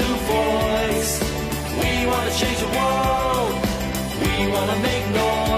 new voice. We want to change the world. We want to make noise.